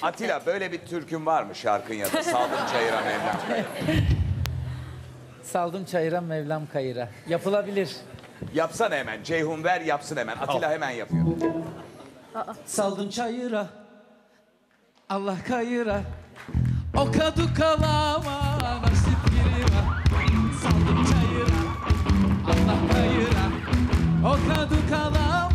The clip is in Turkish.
Türk'te. Atilla böyle bir türkün var mı şarkın ya da saldım çayıra Mevlam kayıra. Saldım çayıra Mevlam kayıra. Yapılabilir. Yapsana hemen. Ceyhun ver yapsın hemen. Atilla hemen yapıyor. Saldım çayıra. Allah kayıra. Oka duka lama. Nasip girima. Saldım çayıra. Allah kayıra. Oka duka lama.